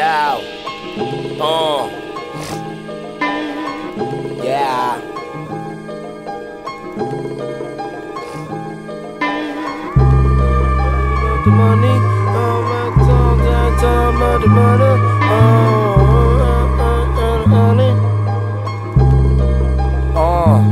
Yeah. Uh. Yeah. the money, oh my time, time, time, of the money, oh, uh, uh, uh, Uh.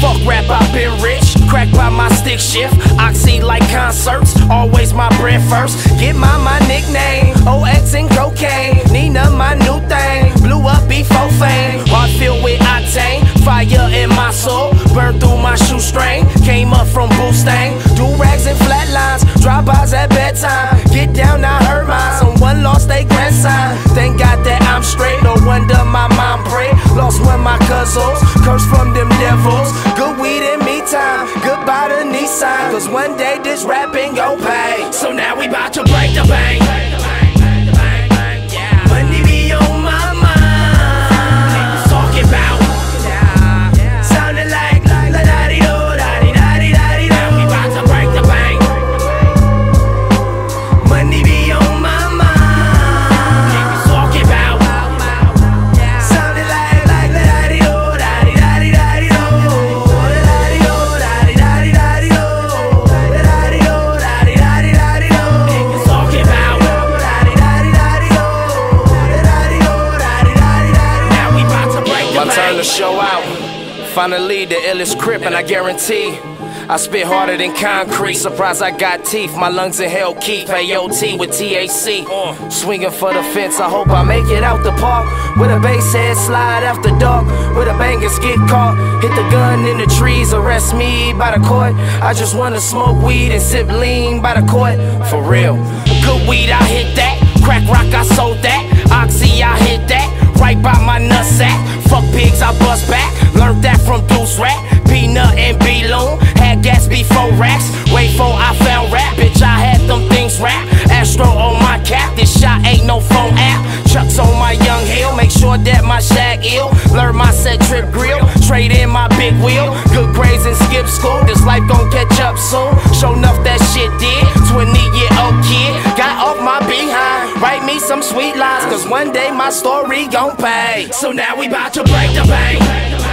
Fuck rap, I've been rich. Crack by my stick shift. Oxy like concerts. Always my bread first. Get my my nickname. OX and cocaine. Nina, my new thing. Blew up before fame. Heart filled with octane. Fire in my soul. Burn through my shoestring. Came up from Boostain. Do rags and flatlines. Drive-bys at bedtime. Get down, I heard mine. Someone lost their grandson. Thank God that I'm straight. No wonder my mom prayed. Lost one my cousins. Curse from them devils. Good weed in me time. Goodbye to Nissan. Cause one day this rapping gon' pay. So now we bout to break the bank. To show out. Finally, the illest crip, and I guarantee. I spit harder than concrete. Surprise, I got teeth. My lungs in hell keep AOT with TAC. Swinging for the fence. I hope I make it out the park. With a bass head slide after dark. With a bangers get caught. Hit the gun in the trees. Arrest me by the court. I just wanna smoke weed and sip lean by the court. For real. Good weed, I hit that. Crack rock, I sold that. Oxy, I hit that. I bust back. Learned that from Deuce Rat. Peanut and B-Loon. Had gas before racks. Wait for I found rap. Bitch, I had them things rap. Astro on my cap. This shot ain't no phone app. Chucks on my young hill. Make sure that my shag ill. Learn my set trip grill. Trade in my big wheel. Good grades and skip school. This life gon' catch up soon. Show enough that shit did. 20 year old kid. Some sweet lines. Cause one day my story gon' pay. So now we bout to break the bank.